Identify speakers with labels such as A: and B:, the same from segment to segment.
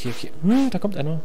A: okay, okay. Hm, da kommt einer.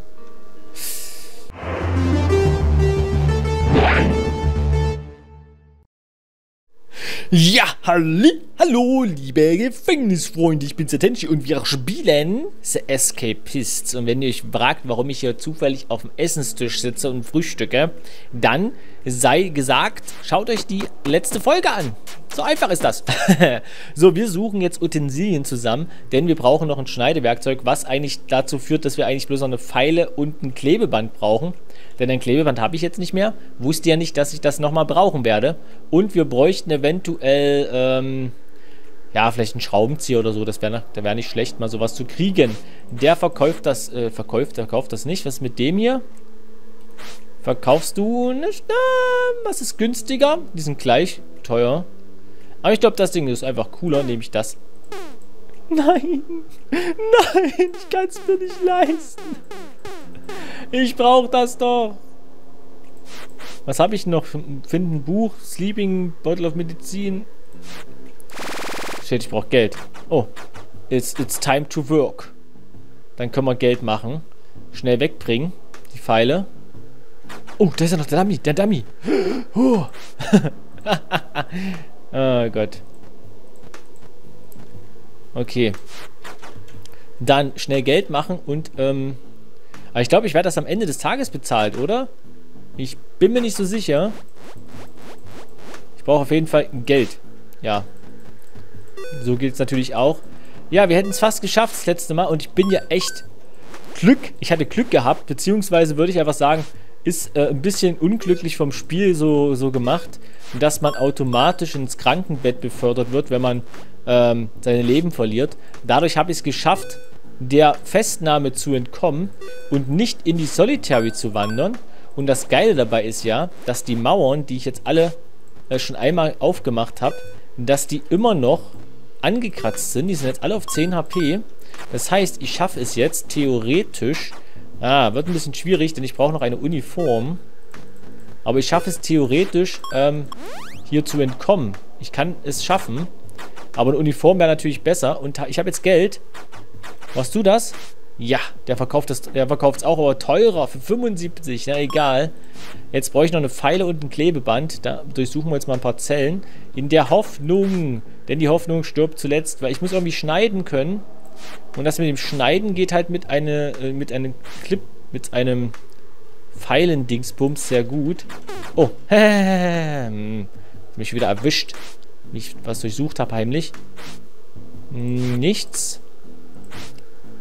A: Ja, halli, hallo, liebe Gefängnisfreunde, ich bin Satenchi und wir spielen The Escapists. Und wenn ihr euch fragt, warum ich hier zufällig auf dem Essenstisch sitze und frühstücke, dann sei gesagt, schaut euch die letzte Folge an. So einfach ist das. so, wir suchen jetzt Utensilien zusammen, denn wir brauchen noch ein Schneidewerkzeug, was eigentlich dazu führt, dass wir eigentlich bloß noch eine Pfeile und ein Klebeband brauchen. Denn ein Klebeband habe ich jetzt nicht mehr. Wusste ja nicht, dass ich das nochmal brauchen werde. Und wir bräuchten eventuell, ähm, ja, vielleicht einen Schraubenzieher oder so. Das wäre wär nicht schlecht, mal sowas zu kriegen. Der verkauft das, äh, verkauft, verkauft das nicht. Was ist mit dem hier? Verkaufst du nicht? Äh, was ist günstiger? Die sind gleich teuer. Aber ich glaube, das Ding ist einfach cooler, nehme ich das. Nein, nein, ich kann es mir nicht leisten. Ich brauche das doch. Was habe ich noch? Finden Buch, Sleeping, Bottle of Medizin. Shit, ich brauche Geld. Oh, it's, it's time to work. Dann können wir Geld machen. Schnell wegbringen. Die Pfeile. Oh, da ist ja noch der Dummy. Der Dummy. Oh, oh Gott. Okay. Dann schnell Geld machen und, ähm, aber ich glaube, ich werde das am Ende des Tages bezahlt, oder? Ich bin mir nicht so sicher. Ich brauche auf jeden Fall Geld. Ja. So gilt es natürlich auch. Ja, wir hätten es fast geschafft das letzte Mal und ich bin ja echt Glück. Ich hatte Glück gehabt, beziehungsweise würde ich einfach sagen, ist äh, ein bisschen unglücklich vom Spiel so, so gemacht, dass man automatisch ins Krankenbett befördert wird, wenn man ähm, seine Leben verliert. Dadurch habe ich es geschafft, der Festnahme zu entkommen und nicht in die Solitary zu wandern. Und das Geile dabei ist ja, dass die Mauern, die ich jetzt alle äh, schon einmal aufgemacht habe, dass die immer noch angekratzt sind. Die sind jetzt alle auf 10 HP. Das heißt, ich schaffe es jetzt theoretisch... Ah, wird ein bisschen schwierig, denn ich brauche noch eine Uniform. Aber ich schaffe es theoretisch, ähm, hier zu entkommen. Ich kann es schaffen. Aber eine Uniform wäre natürlich besser. Und ich habe jetzt Geld. Machst du das? Ja, der verkauft es der verkauft auch, aber teurer für 75. Na egal. Jetzt brauche ich noch eine Pfeile und ein Klebeband. Da durchsuchen wir jetzt mal ein paar Zellen. In der Hoffnung, denn die Hoffnung stirbt zuletzt, weil ich muss irgendwie schneiden können. Und das mit dem Schneiden geht halt mit, eine, äh, mit einem Clip, mit einem Pfeilendingsbums sehr gut. Oh, mich wieder erwischt. Mich was durchsucht habe heimlich. Nichts.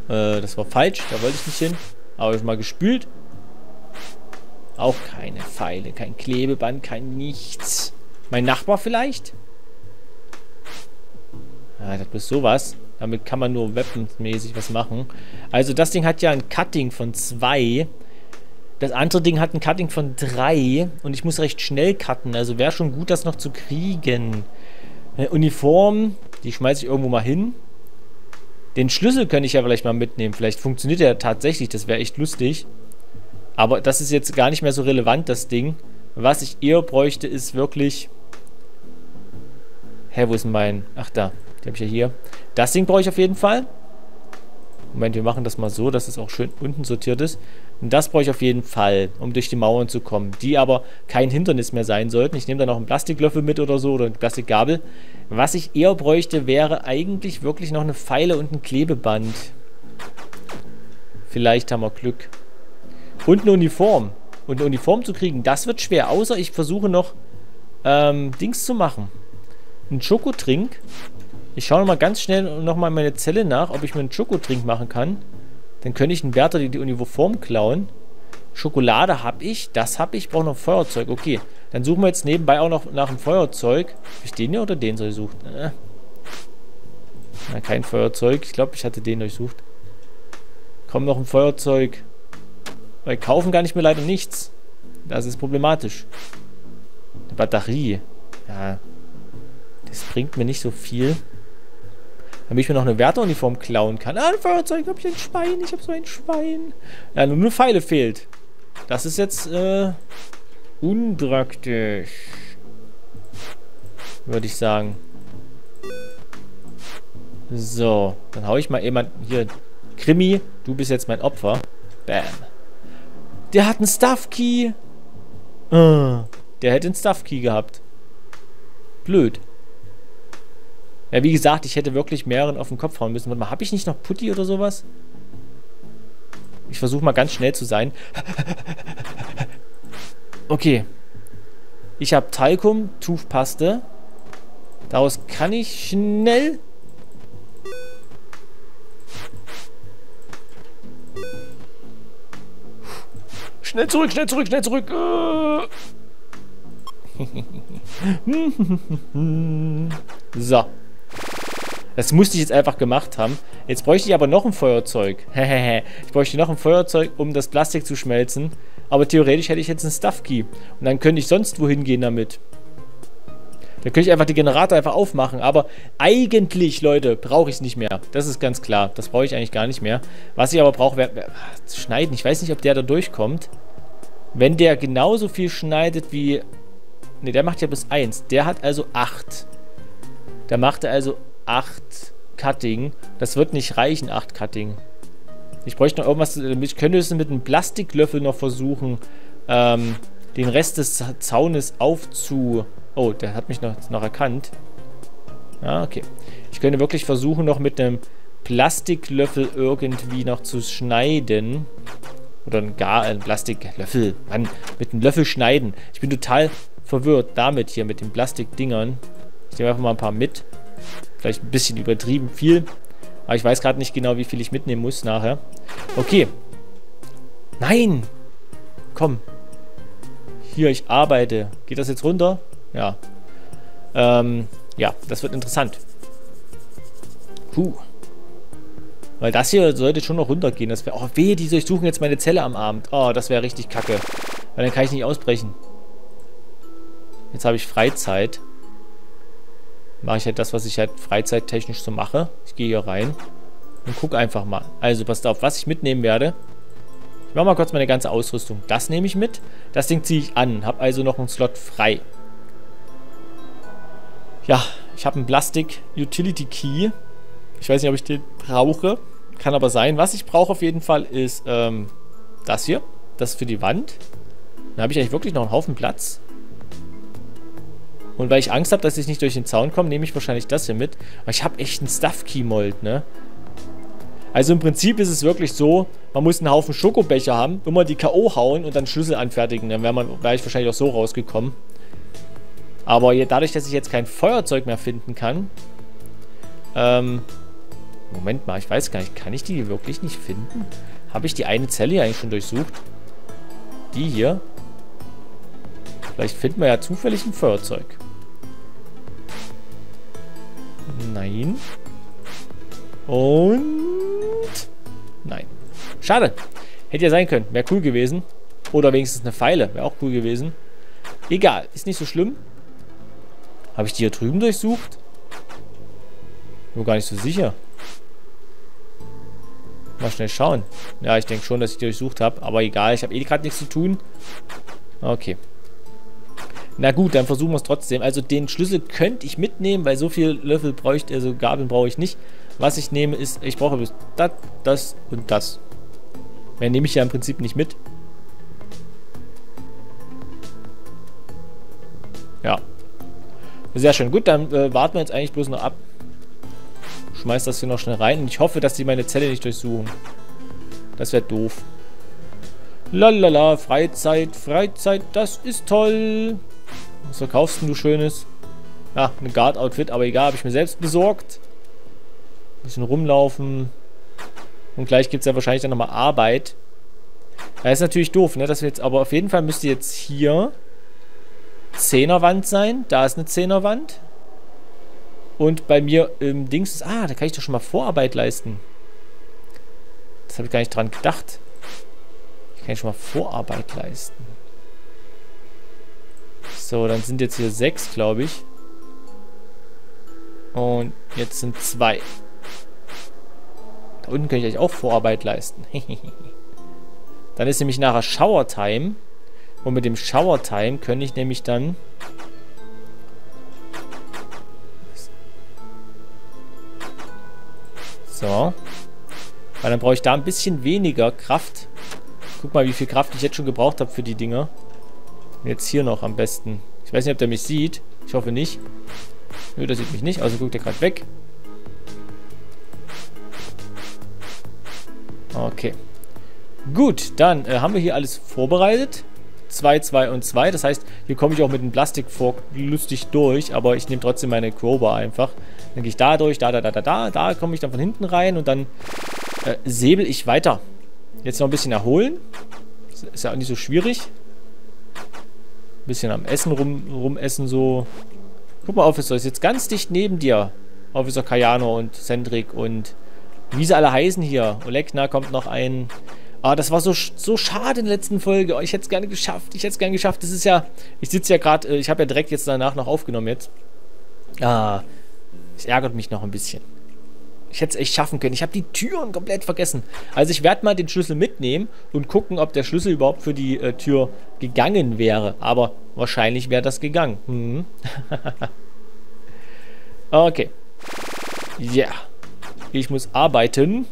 A: Äh, das war falsch, da wollte ich nicht hin. Aber ich mal gespült. Auch keine Pfeile, kein Klebeband, kein nichts. Mein Nachbar vielleicht? Ja, das ist sowas. Damit kann man nur weaponsmäßig was machen. Also das Ding hat ja ein Cutting von 2. Das andere Ding hat ein Cutting von 3. Und ich muss recht schnell cutten. Also wäre schon gut, das noch zu kriegen. Eine Uniform, die schmeiße ich irgendwo mal hin. Den Schlüssel könnte ich ja vielleicht mal mitnehmen. Vielleicht funktioniert der tatsächlich. Das wäre echt lustig. Aber das ist jetzt gar nicht mehr so relevant, das Ding. Was ich eher bräuchte, ist wirklich... Hä, wo ist mein... Ach, da. Die habe ich ja hier. Das Ding brauche ich auf jeden Fall. Moment, wir machen das mal so, dass es auch schön unten sortiert ist. Und das brauche ich auf jeden Fall, um durch die Mauern zu kommen. Die aber kein Hindernis mehr sein sollten. Ich nehme da noch einen Plastiklöffel mit oder so oder eine Plastikgabel. Was ich eher bräuchte, wäre eigentlich wirklich noch eine Pfeile und ein Klebeband. Vielleicht haben wir Glück. Und eine Uniform. Und eine Uniform zu kriegen, das wird schwer. Außer ich versuche noch ähm, Dings zu machen. Ein Schokotrink. Ich schaue nochmal ganz schnell nochmal in meine Zelle nach, ob ich mir einen Schokotrink machen kann. Dann könnte ich einen Wärter die, die Uniform klauen. Schokolade habe ich, das habe ich, brauche noch Feuerzeug. Okay, dann suchen wir jetzt nebenbei auch noch nach einem Feuerzeug. Habe ich den hier oder den so gesucht? Äh. Na, kein Feuerzeug. Ich glaube, ich hatte den durchsucht. Komm, noch ein Feuerzeug. Weil kaufen gar nicht mehr leider nichts. Das ist problematisch. Eine Batterie. Ja. Das bringt mir nicht so viel. Damit ich mir noch eine Wärteruniform klauen kann. Ah, ein Feuerzeug, hab ich ein Schwein, ich hab so ein Schwein. Ja, nur eine Pfeile fehlt. Das ist jetzt, äh, unpraktisch. Würde ich sagen. So, dann hau ich mal jemand hier Krimi, du bist jetzt mein Opfer. Bam. Der hat einen Stuff Key. Uh, der hätte einen Stuff Key gehabt. Blöd. Ja, wie gesagt, ich hätte wirklich mehreren auf den Kopf hauen müssen. Warte mal, habe ich nicht noch Putti oder sowas? Ich versuche mal ganz schnell zu sein. Okay. Ich habe Talkum, Tufpaste. Daraus kann ich schnell... Schnell zurück, schnell zurück, schnell zurück. so. Das musste ich jetzt einfach gemacht haben. Jetzt bräuchte ich aber noch ein Feuerzeug. ich bräuchte noch ein Feuerzeug, um das Plastik zu schmelzen. Aber theoretisch hätte ich jetzt einen Stuff Key. Und dann könnte ich sonst wohin gehen damit. Dann könnte ich einfach die Generator einfach aufmachen. Aber eigentlich, Leute, brauche ich es nicht mehr. Das ist ganz klar. Das brauche ich eigentlich gar nicht mehr. Was ich aber brauche, wäre schneiden. Ich weiß nicht, ob der da durchkommt. Wenn der genauso viel schneidet wie... Ne, der macht ja bis 1. Der hat also 8. Der macht also 8 Cutting. Das wird nicht reichen, 8 Cutting. Ich bräuchte noch irgendwas. Ich könnte es mit einem Plastiklöffel noch versuchen, ähm, den Rest des Zaunes aufzu... Oh, der hat mich noch, noch erkannt. Ah, okay. Ich könnte wirklich versuchen, noch mit einem Plastiklöffel irgendwie noch zu schneiden. Oder ein gar ein Plastiklöffel. Mann, mit einem Löffel schneiden. Ich bin total verwirrt damit hier, mit den Plastikdingern. Ich nehme einfach mal ein paar mit. Vielleicht ein bisschen übertrieben viel. Aber ich weiß gerade nicht genau, wie viel ich mitnehmen muss nachher. Okay. Nein! Komm. Hier, ich arbeite. Geht das jetzt runter? Ja. Ähm, ja, das wird interessant. Puh. Weil das hier sollte schon noch runtergehen. Das wäre... Oh, weh, die durchsuchen jetzt meine Zelle am Abend. Oh, das wäre richtig kacke. Weil dann kann ich nicht ausbrechen. Jetzt habe ich Freizeit mache ich halt das, was ich halt freizeittechnisch so mache. Ich gehe hier rein und gucke einfach mal. Also passt auf, was ich mitnehmen werde. Ich mache mal kurz meine ganze Ausrüstung. Das nehme ich mit. Das Ding ziehe ich an. Habe also noch einen Slot frei. Ja, ich habe einen Plastik Utility Key. Ich weiß nicht, ob ich den brauche. Kann aber sein. Was ich brauche auf jeden Fall ist ähm, das hier. Das für die Wand. Dann habe ich eigentlich wirklich noch einen Haufen Platz. Und weil ich Angst habe, dass ich nicht durch den Zaun komme, nehme ich wahrscheinlich das hier mit. Aber ich habe echt einen Stuff-Key-Mold, ne? Also im Prinzip ist es wirklich so, man muss einen Haufen Schokobecher haben, immer die K.O. hauen und dann Schlüssel anfertigen. Dann wäre wär ich wahrscheinlich auch so rausgekommen. Aber dadurch, dass ich jetzt kein Feuerzeug mehr finden kann... Ähm... Moment mal, ich weiß gar nicht, kann ich die wirklich nicht finden? Habe ich die eine Zelle eigentlich schon durchsucht? Die hier? Vielleicht finden wir ja zufällig ein Feuerzeug. Nein. Und... Nein. Schade. Hätte ja sein können. Wäre cool gewesen. Oder wenigstens eine Pfeile. Wäre auch cool gewesen. Egal. Ist nicht so schlimm. Habe ich die hier drüben durchsucht? Nur gar nicht so sicher. Mal schnell schauen. Ja, ich denke schon, dass ich die durchsucht habe. Aber egal. Ich habe eh gerade nichts zu tun. Okay. Na gut, dann versuchen wir es trotzdem. Also den Schlüssel könnte ich mitnehmen, weil so viel Löffel bräuchte, also Gabeln brauche ich nicht. Was ich nehme ist, ich brauche bloß das, das und das. Mehr nehme ich ja im Prinzip nicht mit. Ja. Sehr schön. Gut, dann äh, warten wir jetzt eigentlich bloß noch ab. Schmeiß das hier noch schnell rein. Und ich hoffe, dass die meine Zelle nicht durchsuchen. Das wäre doof. Lalala, Freizeit, Freizeit, das ist toll. Was verkaufst du Schönes? Ja, ein Guard-Outfit, aber egal, habe ich mir selbst besorgt. Ein bisschen rumlaufen. Und gleich gibt es ja wahrscheinlich dann nochmal Arbeit. Ja, ist natürlich doof, ne? Dass wir jetzt, aber auf jeden Fall müsste jetzt hier Zehnerwand sein. Da ist eine Zehnerwand. Und bei mir im Dings ah, da kann ich doch schon mal Vorarbeit leisten. Das habe ich gar nicht dran gedacht. Ich kann schon mal Vorarbeit leisten. So, dann sind jetzt hier sechs, glaube ich. Und jetzt sind zwei. Da unten kann ich eigentlich auch Vorarbeit leisten. dann ist nämlich nachher Shower Time. Und mit dem Shower Time könnte ich nämlich dann... So. Weil dann brauche ich da ein bisschen weniger Kraft. Guck mal, wie viel Kraft ich jetzt schon gebraucht habe für die Dinger. Jetzt hier noch am besten. Ich weiß nicht, ob der mich sieht. Ich hoffe nicht. Nö, der sieht mich nicht. Also guckt er gerade weg. Okay. Gut, dann äh, haben wir hier alles vorbereitet. 2, 2 und 2. Das heißt, hier komme ich auch mit dem Plastikfork lustig durch, aber ich nehme trotzdem meine Crowbar einfach. Dann gehe ich da durch, da, da, da, da, da. Da komme ich dann von hinten rein und dann äh, säbel ich weiter. Jetzt noch ein bisschen erholen. Ist ja auch nicht so schwierig. Bisschen am Essen rum, rumessen so. Guck mal, Officer ist jetzt ganz dicht neben dir. Officer Kayano und Cendric und wie sie alle heißen hier. Olegna kommt noch ein. Ah, das war so, so schade in der letzten Folge. Oh, ich hätte es gerne geschafft. Ich hätte es gerne geschafft. Das ist ja... Ich sitze ja gerade... Äh, ich habe ja direkt jetzt danach noch aufgenommen jetzt. Ah, es ärgert mich noch ein bisschen. Ich hätte es echt schaffen können. Ich habe die Türen komplett vergessen. Also ich werde mal den Schlüssel mitnehmen und gucken, ob der Schlüssel überhaupt für die äh, Tür gegangen wäre. Aber wahrscheinlich wäre das gegangen. Mhm. okay. Ja. Yeah. Ich muss arbeiten.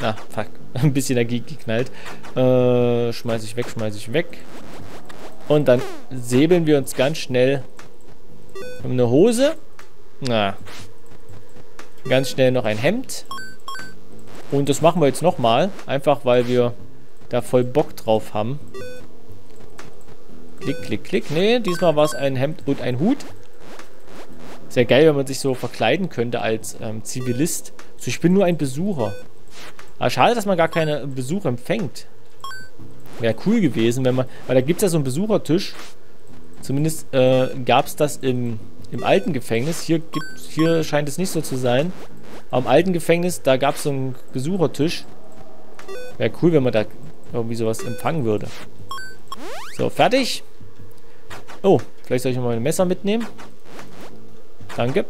A: Ah, fuck. Ein bisschen dagegen geknallt. Äh, schmeiß ich weg, schmeiß ich weg. Und dann säbeln wir uns ganz schnell. Wir haben eine Hose. Na. Ganz schnell noch ein Hemd. Und das machen wir jetzt nochmal. Einfach, weil wir da voll Bock drauf haben. Klick, klick, klick. Ne, diesmal war es ein Hemd und ein Hut. Sehr geil, wenn man sich so verkleiden könnte als ähm, Zivilist. So, ich bin nur ein Besucher. Aber schade, dass man gar keine Besucher empfängt. Wäre cool gewesen, wenn man... Weil da gibt es ja so einen Besuchertisch. Zumindest äh, gab es das im, im alten Gefängnis. Hier, gibt, hier scheint es nicht so zu sein. Aber im alten Gefängnis, da gab es so einen Besuchertisch. Wäre cool, wenn man da irgendwie sowas empfangen würde. So, fertig. Oh, vielleicht soll ich mal ein Messer mitnehmen. Danke.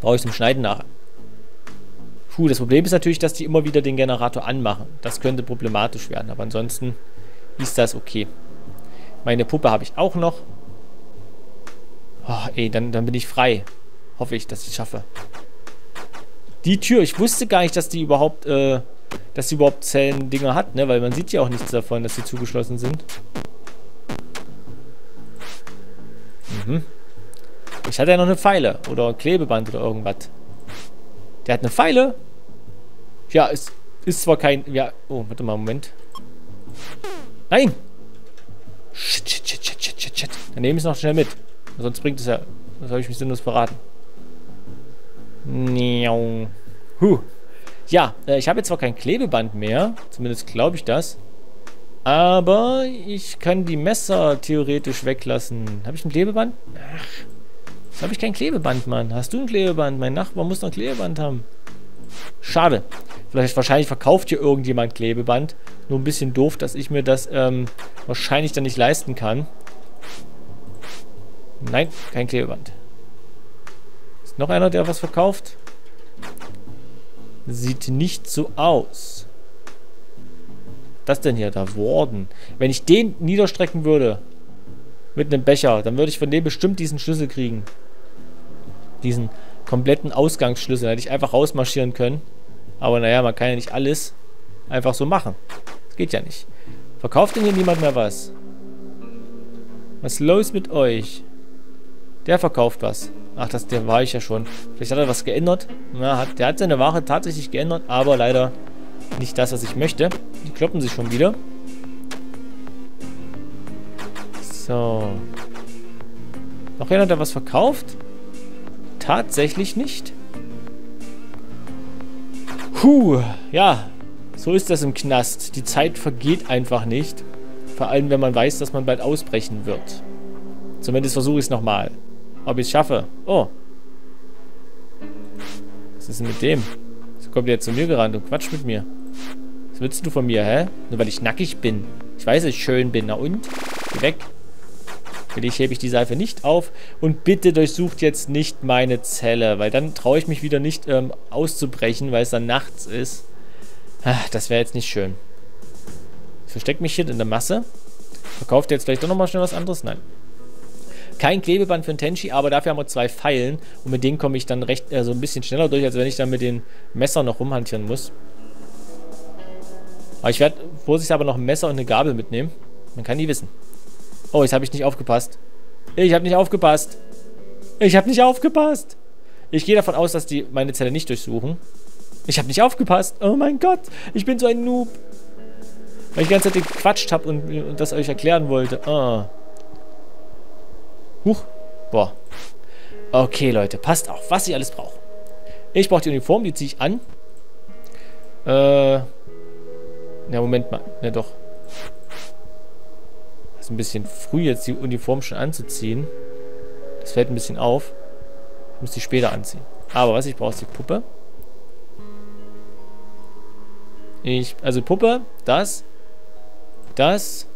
A: Brauche ich zum Schneiden nach. Puh, das Problem ist natürlich, dass die immer wieder den Generator anmachen. Das könnte problematisch werden, aber ansonsten ist das okay. Meine Puppe habe ich auch noch. Oh, ey, dann, dann bin ich frei. Hoffe ich, dass ich es schaffe. Die Tür, ich wusste gar nicht, dass die überhaupt, äh, dass sie überhaupt Zellen-Dinger hat, ne? Weil man sieht ja auch nichts davon, dass sie zugeschlossen sind. Mhm. Ich hatte ja noch eine Pfeile oder ein Klebeband oder irgendwas. Der hat eine Pfeile. Ja, es ist zwar kein... Ja, oh, warte mal, Moment. Nein! Shit, shit, shit, shit, shit, shit, shit. Dann nehme ich es noch schnell mit. Sonst bringt es ja... Das habe ich mich sinnlos verraten. Huh. Ja, äh, ich habe jetzt zwar kein Klebeband mehr. Zumindest glaube ich das. Aber ich kann die Messer theoretisch weglassen. Habe ich ein Klebeband? Ach. Habe ich kein Klebeband, Mann. Hast du ein Klebeband? Mein Nachbar muss noch ein Klebeband haben. Schade. Vielleicht wahrscheinlich verkauft hier irgendjemand Klebeband. Nur ein bisschen doof, dass ich mir das ähm, wahrscheinlich dann nicht leisten kann. Nein, kein Klebeband. Ist noch einer, der was verkauft? Sieht nicht so aus. Das denn hier? Da Worden. Wenn ich den niederstrecken würde mit einem Becher, dann würde ich von dem bestimmt diesen Schlüssel kriegen diesen kompletten Ausgangsschlüssel. Hätte ich einfach rausmarschieren können. Aber naja, man kann ja nicht alles einfach so machen. Das geht ja nicht. Verkauft denn hier niemand mehr was? Was ist los mit euch? Der verkauft was. Ach, das, der war ich ja schon. Vielleicht hat er was geändert. Na, hat, der hat seine Ware tatsächlich geändert, aber leider nicht das, was ich möchte. Die kloppen sich schon wieder. So. Noch jemand, der was verkauft? Tatsächlich nicht. Puh, ja, so ist das im Knast. Die Zeit vergeht einfach nicht. Vor allem, wenn man weiß, dass man bald ausbrechen wird. Zumindest versuche ich es nochmal. Ob ich es schaffe. Oh. Was ist denn mit dem? So kommt der zu mir gerannt und quatscht mit mir. Was willst du von mir, hä? Nur weil ich nackig bin. Ich weiß, dass ich schön bin. Na und? Geh weg. Für dich hebe ich die Seife nicht auf. Und bitte durchsucht jetzt nicht meine Zelle, weil dann traue ich mich wieder nicht ähm, auszubrechen, weil es dann nachts ist. Ach, das wäre jetzt nicht schön. Ich verstecke mich hier in der Masse. Verkauft ihr jetzt vielleicht doch nochmal schnell was anderes? Nein. Kein Klebeband für den Tenchi, aber dafür haben wir zwei Pfeilen. Und mit denen komme ich dann recht, also ein bisschen schneller durch, als wenn ich dann mit den Messern noch rumhantieren muss. Aber ich werde vorsichtshalber noch ein Messer und eine Gabel mitnehmen. Man kann nie wissen. Oh, jetzt habe ich nicht aufgepasst. Ich habe nicht aufgepasst. Ich habe nicht aufgepasst. Ich gehe davon aus, dass die meine Zelle nicht durchsuchen. Ich habe nicht aufgepasst. Oh mein Gott, ich bin so ein Noob. Weil ich die ganze Zeit gequatscht habe und, und das euch erklären wollte. Ah. Huch. Boah. Okay, Leute, passt auf, was ich alles brauche. Ich brauche die Uniform, die ziehe ich an. Äh. Ja, Moment mal. Ja, doch. Ist ein bisschen früh, jetzt die Uniform schon anzuziehen. Das fällt ein bisschen auf. Ich muss die später anziehen. Aber was ich brauche, ist die Puppe. Ich, also Puppe, das, das,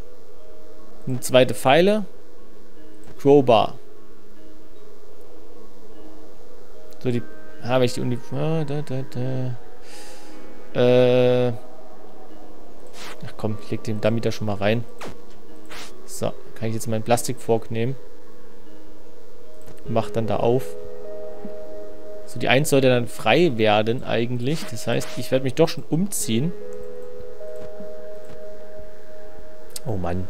A: eine zweite Pfeile, Crowbar. So, die habe ich die Uniform. Ah, da, da, da. Äh. Ach komm, ich leg den Dummy da schon mal rein. So, kann ich jetzt meinen Plastikfork nehmen. Mach dann da auf. So, die 1 sollte dann frei werden eigentlich. Das heißt, ich werde mich doch schon umziehen. Oh Mann.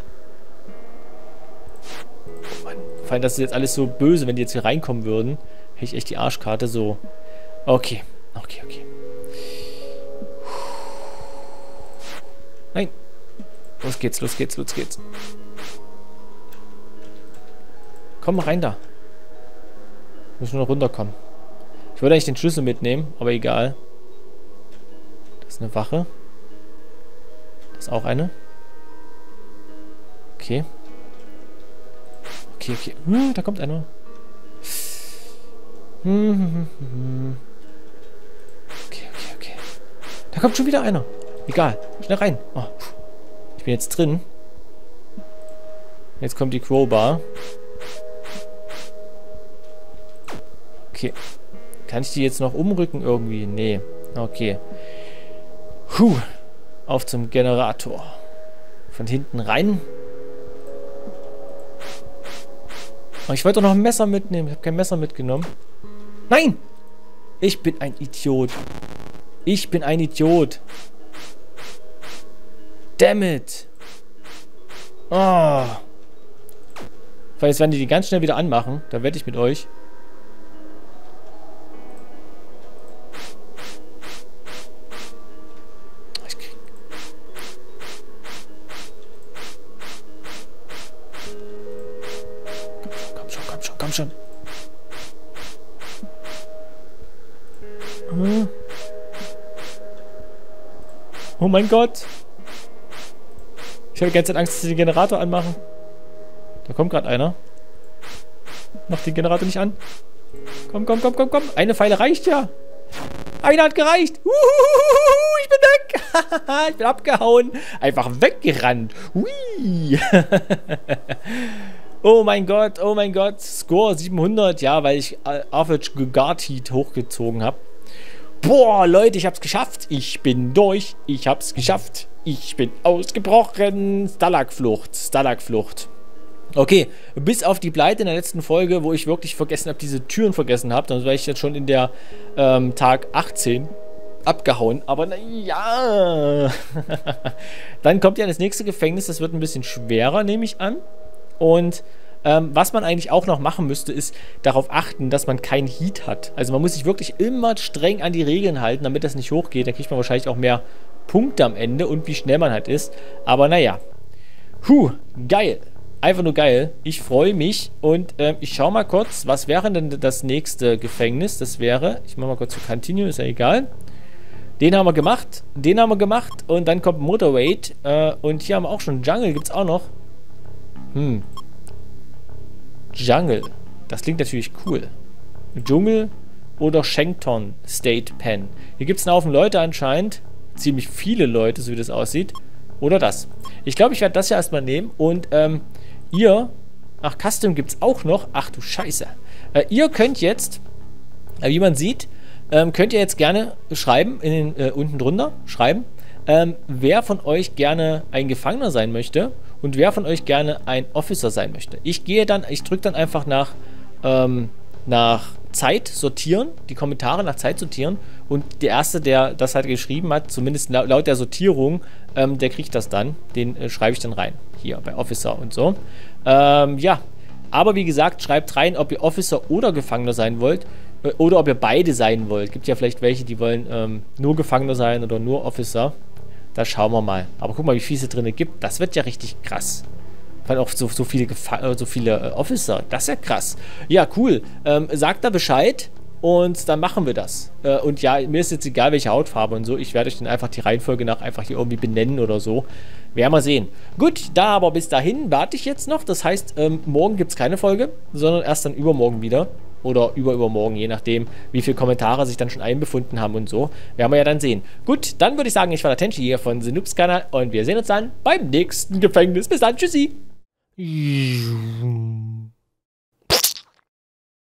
A: Oh Mann. Vor allem, das ist jetzt alles so böse, wenn die jetzt hier reinkommen würden. Hätte ich echt die Arschkarte so. Okay. Okay, okay. Nein. Los geht's, los geht's, los geht's. Komm rein da. Müssen nur noch runterkommen. Ich wollte eigentlich den Schlüssel mitnehmen, aber egal. Das ist eine Wache. Das ist auch eine. Okay. Okay, okay. Hm, da kommt einer. Hm, hm, okay, okay, okay. Da kommt schon wieder einer. Egal. Schnell rein. Oh. Ich bin jetzt drin. Jetzt kommt die Crowbar. Okay. Kann ich die jetzt noch umrücken irgendwie? Nee. Okay. Puh. Auf zum Generator. Von hinten rein. Oh, ich wollte doch noch ein Messer mitnehmen. Ich habe kein Messer mitgenommen. Nein! Ich bin ein Idiot. Ich bin ein Idiot. Damn it. Oh. Weil jetzt werden die die ganz schnell wieder anmachen. Da werde ich mit euch. Oh mein Gott. Ich habe die ganze Zeit Angst, dass sie den Generator anmachen. Da kommt gerade einer. Mach den Generator nicht an. Komm, komm, komm, komm, komm. Eine Pfeile reicht ja. Einer hat gereicht. Uhuhuhu, ich bin weg. ich bin abgehauen. Einfach weggerannt. Hui. Oh mein Gott, oh mein Gott. Score 700, ja, weil ich Average Guard hochgezogen habe. Boah, Leute, ich hab's geschafft. Ich bin durch. Ich hab's geschafft. Ich bin ausgebrochen. Stalagflucht, Stalagflucht. Okay, bis auf die Pleite in der letzten Folge, wo ich wirklich vergessen habe, diese Türen vergessen habe. Dann war ich jetzt schon in der ähm, Tag 18 abgehauen. Aber naja. Dann kommt ja das nächste Gefängnis. Das wird ein bisschen schwerer, nehme ich an. Und ähm, was man eigentlich auch noch machen müsste, ist darauf achten, dass man kein Heat hat. Also man muss sich wirklich immer streng an die Regeln halten, damit das nicht hochgeht. Da kriegt man wahrscheinlich auch mehr Punkte am Ende und wie schnell man halt ist. Aber naja. Puh, geil. Einfach nur geil. Ich freue mich und äh, ich schaue mal kurz, was wäre denn das nächste Gefängnis? Das wäre, ich mache mal kurz zu Continue, ist ja egal. Den haben wir gemacht, den haben wir gemacht und dann kommt Motorweight äh, und hier haben wir auch schon Jungle, gibt es auch noch. Hm. Jungle. Das klingt natürlich cool. Dschungel oder Shenkton State Pen. Hier gibt es einen Haufen Leute anscheinend. Ziemlich viele Leute, so wie das aussieht. Oder das. Ich glaube, ich werde das ja erstmal nehmen. Und ähm, ihr... Ach, Custom gibt es auch noch. Ach du Scheiße. Äh, ihr könnt jetzt, äh, wie man sieht, ähm, könnt ihr jetzt gerne schreiben, in den, äh, unten drunter, schreiben, ähm, wer von euch gerne ein Gefangener sein möchte und wer von euch gerne ein Officer sein möchte. Ich gehe dann, ich drücke dann einfach nach, ähm, nach Zeit sortieren, die Kommentare nach Zeit sortieren und der Erste, der das halt geschrieben hat, zumindest laut der Sortierung, ähm, der kriegt das dann. Den äh, schreibe ich dann rein. Hier bei Officer und so. Ähm, ja, aber wie gesagt, schreibt rein, ob ihr Officer oder Gefangener sein wollt. Äh, oder ob ihr beide sein wollt. Gibt ja vielleicht welche, die wollen ähm, nur Gefangener sein oder nur Officer. Da schauen wir mal. Aber guck mal, wie viel es drin gibt. Das wird ja richtig krass. Weil auch so, so viele, Gefa äh, so viele äh, Officer. Das ist ja krass. Ja, cool. Ähm, sagt da Bescheid. Und dann machen wir das. Äh, und ja, mir ist jetzt egal, welche Hautfarbe und so. Ich werde euch dann einfach die Reihenfolge nach einfach hier irgendwie benennen oder so. Werden wir sehen. Gut, da aber bis dahin warte ich jetzt noch. Das heißt, ähm, morgen gibt es keine Folge, sondern erst dann übermorgen wieder. Oder überübermorgen, je nachdem, wie viele Kommentare sich dann schon einbefunden haben und so. Werden wir ja dann sehen. Gut, dann würde ich sagen, ich war der Tenchi hier von The Kanal und wir sehen uns dann beim nächsten Gefängnis. Bis dann, tschüssi.